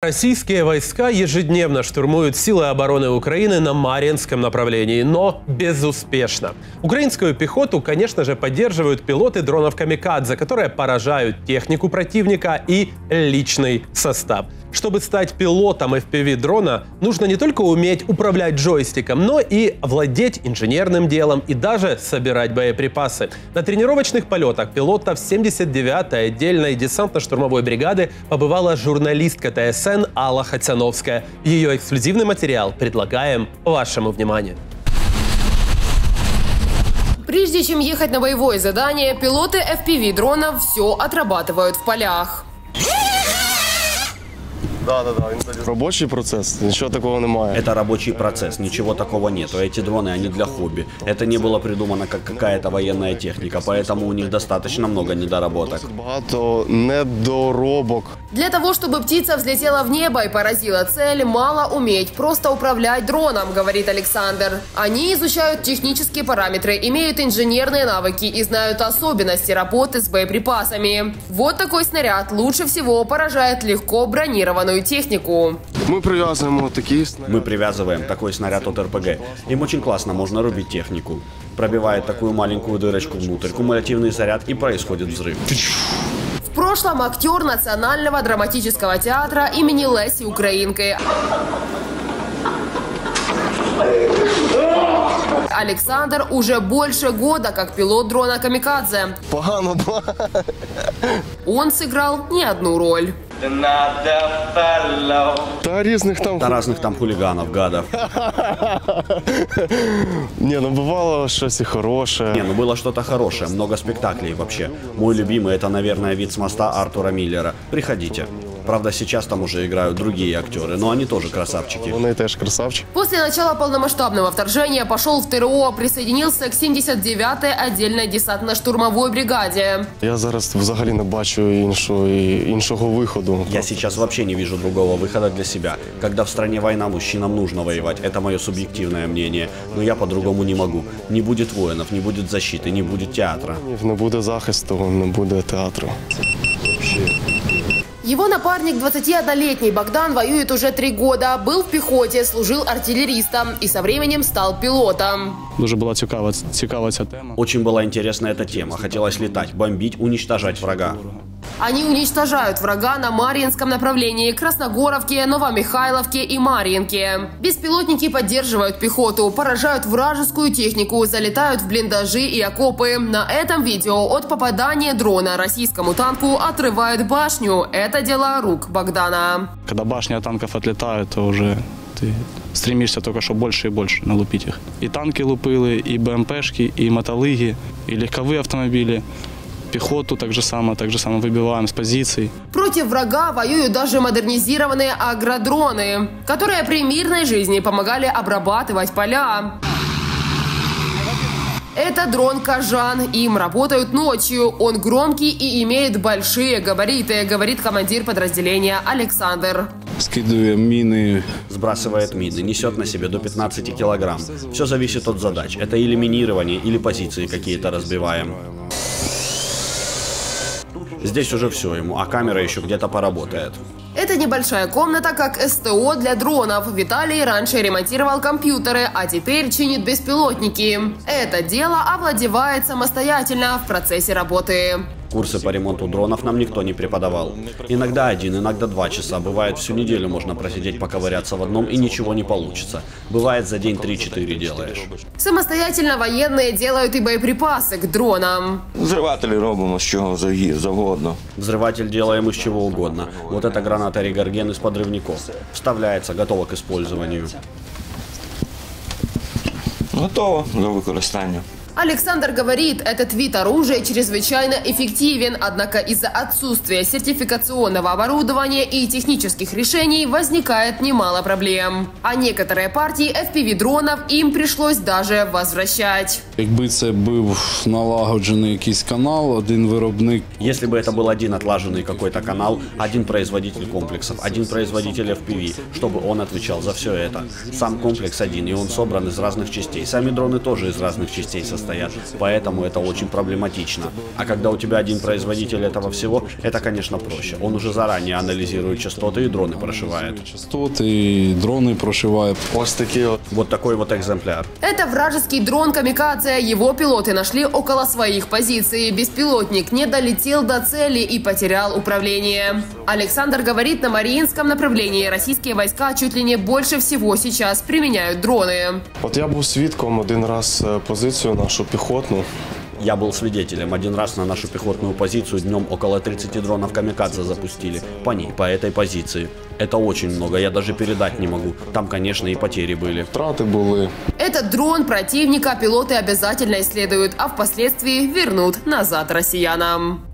Российские войска ежедневно штурмуют силы обороны Украины на Марьинском направлении, но безуспешно. Украинскую пехоту, конечно же, поддерживают пилоты дронов «Камикадзе», которые поражают технику противника и личный состав. Чтобы стать пилотом FPV-дрона, нужно не только уметь управлять джойстиком, но и владеть инженерным делом и даже собирать боеприпасы. На тренировочных полетах пилотов 79-й отдельной десантно-штурмовой бригады побывала журналистка ТСН Алла Хацановская. Ее эксклюзивный материал предлагаем вашему вниманию. Прежде чем ехать на боевое задание, пилоты FPV-дронов все отрабатывают в полях. Да, да, да. Робочий процес, нічого такого немає. Это рабочий процесс, ничего такого нету. Эти дроны, они для хобби. Это не было придумано как какая-то военная техника, поэтому у них достаточно много недоработок. Багато недоробок. Для того, чтобы птица взлетела в небо и поразила цель, мало уметь просто управлять дроном, говорит Александр. Они изучают технические параметры, имеют инженерные навыки и знают особенности работы с боеприпасами. Вот такой снаряд лучше всего поражает легко бронированную технику. Ми прив'язуємо такі снаряди. Мы привязываем такой снаряд от РПГ. Им очень классно можно рубить технику. Пробивает такую маленькую дырочку внутрь, кумулятивный заряд и происходит взрыв. В прошлом актер Национального драматического театра имени Леси Украинки. Александр уже больше года как пилот дрона «Камикадзе». Он сыграл не одну роль. Та різних там. До разных там хулиганов, гадов. Ні, ну бувало щось і хороше. Не, ну было что-то хорошее, много спектаклей вообще. Мой любимый это, наверное, вид с моста Артура Миллера. Приходите. Правда, сейчас там уже играют другие актеры, но они тоже красавчики. Вони теж красавчики. После начала полномасштабного вторжения пошел в ТРО, присоединился к 79-й отдельной десантно-штурмовой бригаде. Я зараз взагалі не бачу іншого, іншого виходу. Я сейчас вообще не вижу другого выхода для себя. Когда в стране война, мужчинам нужно воевать. Это мое субъективное мнение. Но я по-другому не могу. Не будет воинов, не будет защиты, не будет театра. Не буде захисту, не буде театру. Его напарник, 21-летний Богдан, воюет уже три года. Был в пехоте, служил артиллеристом и со временем стал пилотом. Дуже була цікава, цікава ця тема. Очень была интересна эта тема. Хотелось летать, бомбить, уничтожать врага. Они уничтожают врага на Марьинском направлении, Красногоровке, Новомихайловке и Марьинке. Беспилотники поддерживают пехоту, поражают вражескую технику, залетают в блиндажи и окопы. На этом видео от попадания дрона российскому танку отрывают башню. Это дело рук Богдана. Когда башня танков отлетают, то уже ты стремишься только что больше и больше налупить их. И танки лупили, и БМПшки, и мотолыги, и легковые автомобили. Пехоту так же само, так же само выбиваем с позиций. Против врага воюют даже модернизированные агродроны, которые при мирной жизни помогали обрабатывать поля. Это дрон «Кажан». Им работают ночью. Он громкий и имеет большие габариты, говорит командир подразделения Александр. скидує міни. Сбрасывает мины, несет на себе до 15 килограмм. Все зависит от задач. Это или минирование, или позиции какие-то разбиваем. Здесь уже все ему, а камера еще где-то поработает. Это небольшая комната, как СТО для дронов. Виталий раньше ремонтировал компьютеры, а теперь чинит беспилотники. Это дело овладевает самостоятельно в процессе работы. Курсы по ремонту дронов нам никто не преподавал. Иногда один, иногда два часа. Бывает всю неделю можно просидеть, поковыряться в одном и ничего не получится. Бывает за день 3-4 делаешь. Самостоятельно военные делают и боеприпасы к дронам. Взривателі робимо з чого завгі- завгодно. Взрыватель делаем из чего угодно. Вот эта граната Ригарген из подрывников. Вставляется, готова к использованию. Готово до використання. Александр говорит, этот вид оружия чрезвычайно эффективен, однако из-за отсутствия сертификационного оборудования и технических решений возникает немало проблем. А некоторые партии FPV-дронов им пришлось даже возвращать. Якби це був налагоджений якийсь канал, один виробник Если бы это был один отлаженный какой-то канал, один производитель комплексов, один производитель FPV, чтобы он отвечал за все это. Сам комплекс один, и он собран из разных частей. Сами дроны тоже из разных частей состоят стоят. Поэтому это очень проблематично. А когда у тебя один производитель этого всего, это, конечно, проще. Он уже заранее анализирует частоты и дроны прошивает. Частоти, і дрони прошиває. Ось такі от Вот такой вот экземпляр. Это вражеский дрон «Камикадзе». Его пилоты нашли около своих позиций. Беспилотник не долетел до цели и потерял управление. Александр говорит, на Мариинском направлении российские войска чуть ли не больше всего сейчас применяют дроны. От я був свідком один раз е, позицію нашу піхотну. Я был свидетелем. Один раз на нашу пехотную позицию днем около 30 дронов камикадзе запустили. По ней, по этой позиции. Это очень много, я даже передать не могу. Там, конечно, и потери были. Втрати були. Этот дрон противника пилоты обязательно исследуют, а впоследствии вернут назад россиянам.